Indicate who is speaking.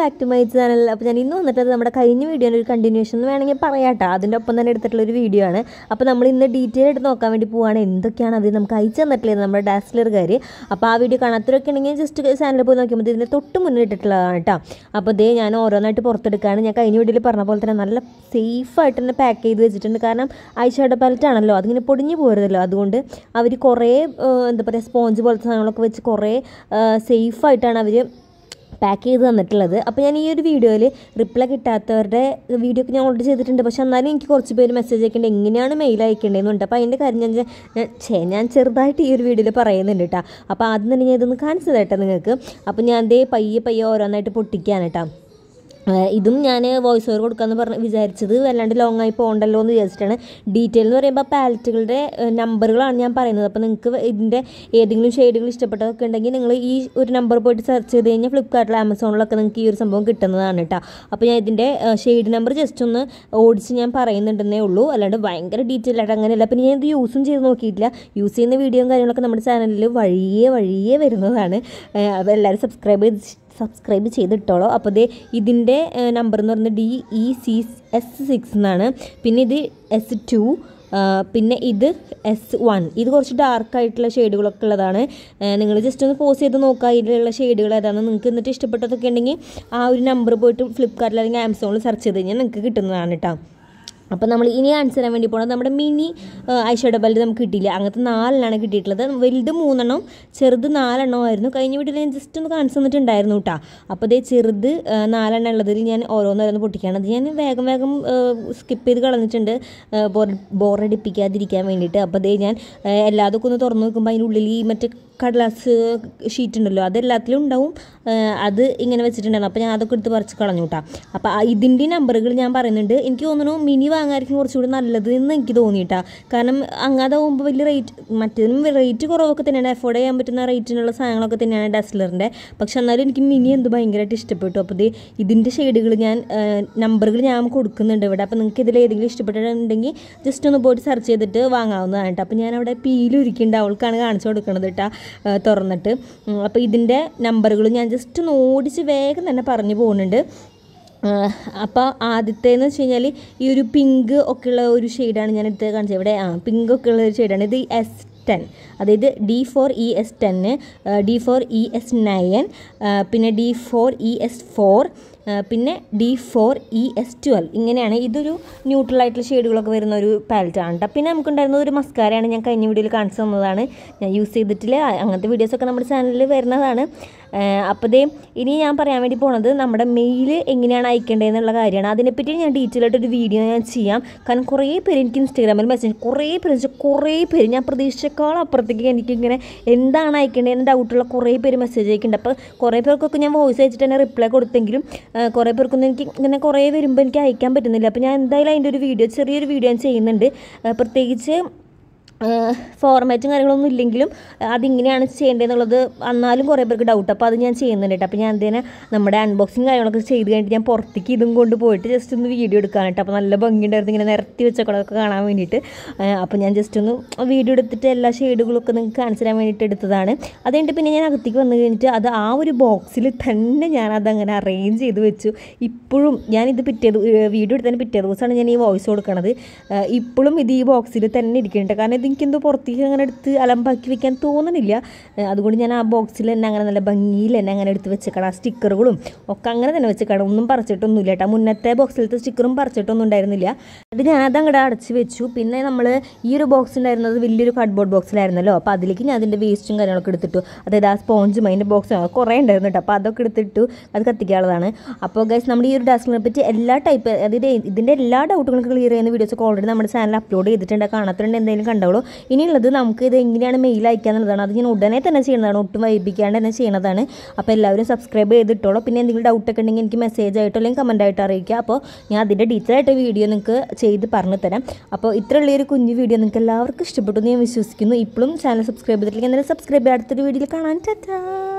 Speaker 1: Back to my channel അപ്പോൾ ഞാൻ ഇന്ന് വന്നിട്ടത് നമ്മുടെ കഴിഞ്ഞ വീഡിയോന്റെ ഒരു കണ്ടിന്യൂഷൻ എന്ന് വേണമെങ്കിൽ പറയാട്ടോ. അതിന്റെ ഒപ്പം തന്നെ എടുത്തിട്ടുള്ള ഒരു വീഡിയോ ആണ്. അപ്പോൾ നമ്മൾ ഇന്ന് ഡീറ്റെയിൽ ആയിട്ട് നോക്കാൻ വേണ്ടി പോവുകയാണ് എന്തൊക്കെയാണ് അത് നമുക്ക് അയച്ചു തന്നിട്ടില്ലേ നമ്മുടെ ഡാസ്ലർകാർ അപ്പോൾ ആ വീഡിയോ കാണാത്തവരൊക്കെ ഉണ്ടെങ്കിൽ ജസ്റ്റ് ചാനലിൽ പോയി നോക്കിയാൽ മതി. ഇതിന്റെ തൊട്ട് മുന്നിൽ ഇട്ടിട്ടുള്ളതാണ് കേട്ടോ അപ്പോൾ ഇതേ ഞാൻ ഓരോന്നായിട്ട് പുറത്തെടുക്കുകയാണ് ഞാൻ കഴിഞ്ഞ വീഡിയോയിൽ പറഞ്ഞ പോലെ തന്നെ നല്ല സേഫായിട്ട് തന്നെ പാക്ക് ചെയ്ത് വെച്ചിട്ടുണ്ട്. കാരണം ഐഷാഡോ പാലറ്റ് ആണല്ലോ. അതിങ്ങനെ പൊടിഞ്ഞു പോരുതല്ലോ. അതുകൊണ്ട് അവർ കുറേ എന്താ പറയുക സ്പോഞ്ച് പോലത്തെ സാധനങ്ങളൊക്കെ വെച്ച് കുറേ സേഫായിട്ടാണ് അവർ പാക്ക് ചെയ്ത് തന്നിട്ടുള്ളത്. അപ്പോൾ ഞാൻ ഈ ഒരു വീഡിയോയിൽ റിപ്ലൈ കിട്ടാത്തവരുടെ വീഡിയോ ഒക്കെ ഞാൻ ഓർഡർ ചെയ്തിട്ടുണ്ട്. പക്ഷെ എന്നാലും എനിക്ക് കുറച്ച് പേര് മെസ്സേജ് അയക്കേണ്ടത് എങ്ങനെയാണ് മെയിൽ അയക്കേണ്ടതെന്നുണ്ട് അപ്പോൾ അതിന്റെ കാര്യം ഞാൻ ഞാൻ- ചെറുതായിട്ട് ഈ ഒരു വീഡിയോയിൽ പറയുന്നുണ്ട് കേട്ടോ അപ്പോൾ ആദ്യം തന്നെ ഞാൻ ഇതൊന്ന് കാണിച്ചതായിട്ടാണ് നിങ്ങൾക്ക്. അപ്പോൾ ഞാൻ അതേ പയ്യെ പയ്യെ ഓരോന്നായിട്ട് പൊട്ടിക്കാൻ കേട്ടോ ഇതും ഞാൻ വോയിസ് ഓവർ കൊടുക്കാമെന്ന് പറഞ്ഞ് വിചാരിച്ചത് വല്ലാണ്ട് ലോങ് ആയി പോകണ്ടല്ലോ എന്ന് വിചാരിച്ചിട്ടാണ്. ഡീറ്റെയിൽ എന്ന് പറയുമ്പോൾ പാലറ്റുകളുടെ നമ്പറുകളാണ് ഞാൻ പറയുന്നത്. അപ്പോൾ നിങ്ങൾക്ക് ഇതിന്റെ ഏതെങ്കിലും ഷെയ്ഡുകൾ ഇഷ്ടപ്പെട്ടതൊക്കെ ഉണ്ടെങ്കിൽ നിങ്ങൾ ഈ ഒരു നമ്പർ പോയിട്ട് സെർച്ച് ചെയ്ത് കഴിഞ്ഞാൽ ഫ്ലിപ്കാർട്ടിൽ ആമസോണിലൊക്കെ നിങ്ങൾക്ക് ഈ ഒരു സംഭവം കിട്ടുന്നതാണ് കേട്ടോ അപ്പോൾ ഞാൻ ഇതിന്റെ ഷെയ്ഡ് നമ്പർ ജസ്റ്റ് ഒന്ന് ഓടിച്ച് ഞാൻ പറയുന്നുണ്ടെന്നേ ഉള്ളൂ. അല്ലാണ്ട് ഭയങ്കര ഡീറ്റെയിൽ ആയിട്ട് അങ്ങനെയല്ല. പിന്നെ ഞാൻ ഇത് യൂസും ചെയ്ത് നോക്കിയിട്ടില്ല. യൂസ് ചെയ്യുന്ന വീഡിയോയും കാര്യങ്ങളൊക്കെ നമ്മുടെ ചാനലിൽ വഴിയേ വഴിയേ വരുന്നതാണ്. അപ്പോൾ എല്ലാവരും സബ്സ്ക്രൈബ് ചെയ്ത് സബ്സ്ക്രൈബ് ചെയ്തിട്ടോളൂ. അപ്പോൾ ഇത് ഇതിന്റെ നമ്പർ എന്ന് പറയുന്നത് D E C S six എന്നാണ്. പിന്നെ ഇത് എസ് ടു പിന്നെ ഇത് എസ് വൺ ഇത് കുറച്ച് ഡാർക്കായിട്ടുള്ള ഷെയ്ഡുകളൊക്കെ ഉള്ളതാണ്. നിങ്ങൾ ജസ്റ്റ് ഒന്ന് പോസ് ചെയ്ത് നോക്കുക. ഇതിലുള്ള ഷെയ്ഡുകൾ ഏതാണ്? നിങ്ങൾക്ക് എന്നിട്ട് ഇഷ്ടപ്പെട്ടതൊക്കെ ഉണ്ടെങ്കിൽ ആ ഒരു നമ്പർ പോയിട്ട് ഫ്ലിപ്കാർട്ടിൽ അല്ലെങ്കിൽ ആമസോണിൽ സെർച്ച് ചെയ്ത് കഴിഞ്ഞാൽ നിങ്ങൾക്ക് കിട്ടുന്നതാണ് കേട്ടോ. അപ്പോൾ നമ്മൾ ഇനി ആൻസർ ചെയ്യാൻ വേണ്ടി പോകണം നമ്മുടെ മിനി ഐഷാഡോ ബെൽറ്റ് നമുക്ക് കിട്ടിയില്ല. അങ്ങനത്തെ നാലെണ്ണമാണ് കിട്ടിയിട്ടുള്ളത്. വലുത് മൂന്നെണ്ണം ചെറുത് നാലെണ്ണം ആയിരുന്നു. കഴിഞ്ഞ വീട്ടിൽ ഞാൻ ജസ്റ്റ് ഒന്ന് കാണിച്ചു തന്നിട്ടുണ്ടായിരുന്നു കേട്ടോ അപ്പോൾ ഇതേ ചെറുത് നാലെണ്ണം ഉള്ളതിൽ ഞാൻ ഓരോന്നോരോന്ന് പൊട്ടിക്കുകയാണ്. അത് ഞാൻ വേഗം വേഗം സ്കിപ്പ് ചെയ്ത് കളഞ്ഞിട്ടുണ്ട്. ബോർ ബോറടിപ്പിക്കാതിരിക്കാൻ വേണ്ടിയിട്ട്. അപ്പോൾ അതേ ഞാൻ എല്ലാതൊക്കെ ഒന്ന് തുറന്ന് നോക്കുമ്പോൾ അതിന്റെ ഉള്ളിൽ ഈ മറ്റേ കടലാസ് ഷീറ്റ് ഉണ്ടല്ലോ അതെല്ലാത്തിലും ഉണ്ടാവും. അത് ഇങ്ങനെ വെച്ചിട്ടുണ്ടായിരുന്നു. അപ്പോൾ ഞാൻ അതൊക്കെ എടുത്ത് പറിച്ച് കളഞ്ഞു കേട്ടോ അപ്പോൾ ഇതിന്റെ നമ്പറുകൾ ഞാൻ പറയുന്നുണ്ട്. എനിക്ക് തോന്നുന്നു മിനി വാങ്ങായിരിക്കും കുറച്ചുകൂടി നല്ലത് എന്ന് എനിക്ക് തോന്നിയിട്ടാ കാരണം അങ്ങാതെ പോകുമ്പോൾ വലിയ റേറ്റ് മറ്റേതിനും റേറ്റ് കുറവൊക്കെ തന്നെയാണ്. അഫോർഡ് ചെയ്യാൻ പറ്റുന്ന റേറ്റിനുള്ള സാധനങ്ങളൊക്കെ തന്നെയാണ് ഡസ്ലറിന്റെ പക്ഷെ എന്നാലും എനിക്ക് മിനി എന്ത് ഭയങ്കരമായിട്ട് ഇഷ്ടപ്പെട്ടു. അപ്പോൾ ഇത് ഇതിന്റെ ഷെയ്ഡുകൾ ഞാൻ നമ്പറുകൾ ഞാൻ കൊടുക്കുന്നുണ്ട് ഇവിടെ. അപ്പോൾ നിങ്ങൾക്ക് ഇതിൽ ഏതെങ്കിലും ഇഷ്ടപ്പെട്ടിട്ടുണ്ടെങ്കിൽ ജസ്റ്റ് ഒന്ന് പോയിട്ട് സെർച്ച് ചെയ്തിട്ട് വാങ്ങാവുന്നതാണ് കേട്ടോ അപ്പോൾ ഞാൻ അവിടെ പീലുരിക്കുന്നുണ്ട് അവൾക്കാണ് കാണിച്ചു കൊടുക്കുന്നത് കേട്ടോ തുറന്നിട്ട്. അപ്പോൾ ഇതിന്റെ നമ്പറുകൾ ഞാൻ ജസ്റ്റ് ഒന്ന് ഓടിച്ച് വേഗം തന്നെ പറഞ്ഞു പോകുന്നുണ്ട്. അപ്പോൾ ആദ്യത്തേന്ന് വെച്ച് കഴിഞ്ഞാൽ ഈ ഒരു പിങ്ക് ഒക്കെയുള്ള ഒരു ഷെയ്ഡാണ് ഞാൻ എടുത്ത് കാണിച്ചത്. ഇവിടെ ആ പിങ്ക് ഒക്കെയുള്ള ഒരു ഷെയ്ഡാണ് ഇത് എസ് ടെൻ അതായത് D four E S ten D four E S nine പിന്നെ D four E S four പിന്നെ D four E S twelve ഇങ്ങനെയാണ് ഇതൊരു ന്യൂട്രൽ ആയിട്ടുള്ള ഷെയ്ഡുകളൊക്കെ വരുന്ന ഒരു പാലറ്റാണ് കേട്ടോ പിന്നെ നമുക്കുണ്ടായിരുന്നത് ഒരു മസ്കാരയാണ് ഞാൻ കഴിഞ്ഞ വീഡിയോയിൽ കാണിച്ചു തന്നതാണ്. ഞാൻ യൂസ് ചെയ്തിട്ടില്ല. അങ്ങനത്തെ വീഡിയോസൊക്കെ നമ്മുടെ ചാനലിൽ വരുന്നതാണ്. അപ്പോൾ ദേ ഇനി ഞാൻ പറയാൻ വേണ്ടി പോണത് നമ്മുടെ മെയിൽ എങ്ങനെയാണ് അയക്കേണ്ടതെന്നുള്ള കാര്യമാണ്. അതിനെപ്പറ്റി ഞാൻ ഡീറ്റെയിൽ ആയിട്ട് ഒരു വീഡിയോ ഞാൻ ചെയ്യാം. കാരണം കുറേ പേര് എനിക്ക് ഇൻസ്റ്റാഗ്രാമിൽ മെസ്സേജ് കുറേ പേര് കുറേ പേര് ഞാൻ പ്രതീക്ഷിച്ചേക്കാളും അപ്പുറത്തേക്ക് എനിക്കിങ്ങനെ എന്താണ് അയക്കേണ്ടതെന്ന് ഡൗട്ടുള്ള കുറേ പേര് മെസ്സേജ് അയക്കുന്നുണ്ട്. അപ്പോൾ കുറേ പേർക്കൊക്കെ ഞാൻ വോയിസ് അയച്ചിട്ട് തന്നെ റിപ്ലൈ കൊടുത്തെങ്കിലും കുറേ പേർക്കൊന്നും എനിക്ക് ഇങ്ങനെ കുറേ വരുമ്പോൾ എനിക്ക് അയക്കാൻ പറ്റുന്നില്ല. അപ്പോൾ ഞാൻ എന്തായാലും അതിന്റെ ഒരു വീഡിയോ ചെറിയൊരു വീഡിയോ ഞാൻ ചെയ്യുന്നുണ്ട്. പ്രത്യേകിച്ച് ഫോർമാറ്റും കാര്യങ്ങളൊന്നും ഇല്ലെങ്കിലും അതിങ്ങനെയാണ് ചെയ്യേണ്ടതെന്നുള്ളത് എന്നാലും കുറേ പേർക്ക് ഡൗട്ട് അപ്പോൾ അത് ഞാൻ ചെയ്യുന്നുണ്ട് കേട്ടോ. അപ്പോൾ ഞാൻ എന്തേനെ നമ്മുടെ അൺബോക്സിങ് കാര്യങ്ങളൊക്കെ ചെയ്ത് കഴിഞ്ഞിട്ട് ഞാൻ പുറത്തേക്ക് ഇതും കൊണ്ട് പോയിട്ട് ജസ്റ്റ് ഒന്ന് വീഡിയോ എടുക്കാൻ കേട്ടോ. അപ്പോൾ നല്ല ഭംഗിയുണ്ടായിരുന്നു ഇങ്ങനെ നിരത്തി വെച്ചൊക്കെ കാണാൻ വേണ്ടിയിട്ട്. അപ്പോൾ ഞാൻ ജസ്റ്റ് ഒന്ന് വീഡിയോ എടുത്തിട്ട് എല്ലാ ഷെയ്ഡുകളൊക്കെ നിങ്ങൾക്ക് കാണിച്ചു തരാൻ വേണ്ടിയിട്ട് എടുത്തതാണ്. അത് പിന്നെ ഞാൻ അകത്തേക്ക് വന്നു കഴിഞ്ഞിട്ട് അത് ആ ഒരു ബോക്സിൽ തന്നെ ഞാൻ അതങ്ങനെ അറേഞ്ച് ചെയ്ത് വെച്ചു. ഇപ്പോഴും ഞാനിത് പിറ്റേ വീഡിയോ എടുത്തതിന് പിറ്റേ ദിവസമാണ് ഞാൻ ഈ വോയിസ് കൊടുക്കുന്നത് ഇപ്പോഴും ഇത് ഈ ബോക്സിൽ തന്നെ ഇരിക്കുന്നുണ്ട്. കാരണം ഇത് എനിക്കെന്തോ പുറത്തേക്ക് അങ്ങനെ എടുത്ത് അലമ്പാക്കി വെക്കാൻ തോന്നുന്നില്ല അതുകൊണ്ട് ഞാൻ ആ ബോക്സിൽ തന്നെ അങ്ങനെ നല്ല ഭംഗിയിൽ തന്നെ അങ്ങനെ എടുത്ത് വെച്ചേക്കണം. ആ സ്റ്റിക്കറുകളും ഒക്കെ അങ്ങനെ തന്നെ വെച്ചേക്കണം. ഒന്നും പറിച്ചിട്ടൊന്നുമില്ല കേട്ടോ. മുന്നത്തെ ബോക്സിലത്തെ സ്റ്റിക്കറും പറിച്ചിട്ടൊന്നും ഉണ്ടായിരുന്നില്ല. അത് ഞാൻ അത് അങ്ങോട്ട് അടച്ച് വെച്ചു. പിന്നെ നമ്മൾ ഈ ഒരു ബോക്സ് ഉണ്ടായിരുന്നത് വലിയൊരു കാർഡ്ബോർഡ് ബോക്സിലായിരുന്നല്ലോ അപ്പോൾ അതിലേക്ക് ഞാൻ അതിന്റെ വേസ്റ്റും കാര്യങ്ങളൊക്കെ എടുത്തിട്ടു. അതായത് ആ സ്പോഞ്ചും അതിന്റെ ബോക്സും കുറേ ഉണ്ടായിരുന്നു കേട്ടോ. അപ്പോൾ അതൊക്കെ എടുത്തിട്ടു. അത് കത്തിക്കാനുള്ളതാണ്. അപ്പോൾ ഗൈസ് നമ്മുടെ ഈ ഒരു ഡാസ്റ്റിനെ പറ്റി എല്ലാ ടൈപ്പ് അതായത് ഇതിന്റെ എല്ലാ ഡൗട്ടുകളും ക്ലിയർ ചെയ്യുന്ന വീഡിയോസൊക്കെ ഓൾറെഡി നമ്മുടെ ചാനൽ അപ്ലോഡ് ചെയ്തിട്ടുണ്ട്. കാണാത്തതുകൊണ്ട് എന്തെങ്കിലും കണ്ടോളൂ. ഇനിയുള്ളത് നമുക്ക് ഇത് എങ്ങനെയാണ് മെയിൽ അയക്കാന്നുള്ളതാണ് അത് ഞാൻ ഉടനെ തന്നെ ചെയ്യുന്നതാണ്. ഒട്ടും വൈകിപ്പിക്കാണ്ട് തന്നെ ചെയ്യുന്നതാണ്. അപ്പോൾ എല്ലാവരും സബ്സ്ക്രൈബ് ചെയ്തിട്ടോളൂ. പിന്നെ എന്തെങ്കിലും ഡൗട്ടൊക്കെ ഉണ്ടെങ്കിൽ എനിക്ക് മെസ്സേജ് ആയിട്ടോ അല്ലെങ്കിൽ കമന്റ് ആയിട്ട് അറിയിക്കുക. അപ്പോൾ ഞാൻ അതിന്റെ ഡീറ്റെയിൽ ആയിട്ട് വീഡിയോ നിങ്ങൾക്ക് ചെയ്ത് പറഞ്ഞു തരാം. അപ്പോൾ ഇത്രയുള്ള ഒരു കുഞ്ഞു വീഡിയോ നിങ്ങൾക്ക് എല്ലാവർക്കും ഇഷ്ടപ്പെട്ടു എന്ന് ഞാൻ വിശ്വസിക്കുന്നു. ഇപ്പോഴും ചാനൽ സബ്സ്ക്രൈബ് ചെയ്തിട്ടില്ലെങ്കിൽ എന്തായാലും സബ്സ്ക്രൈബ് ചെയ്യുക അടുത്തൊരു വീഡിയോയിൽ കാണാൻ ടാറ്റാ!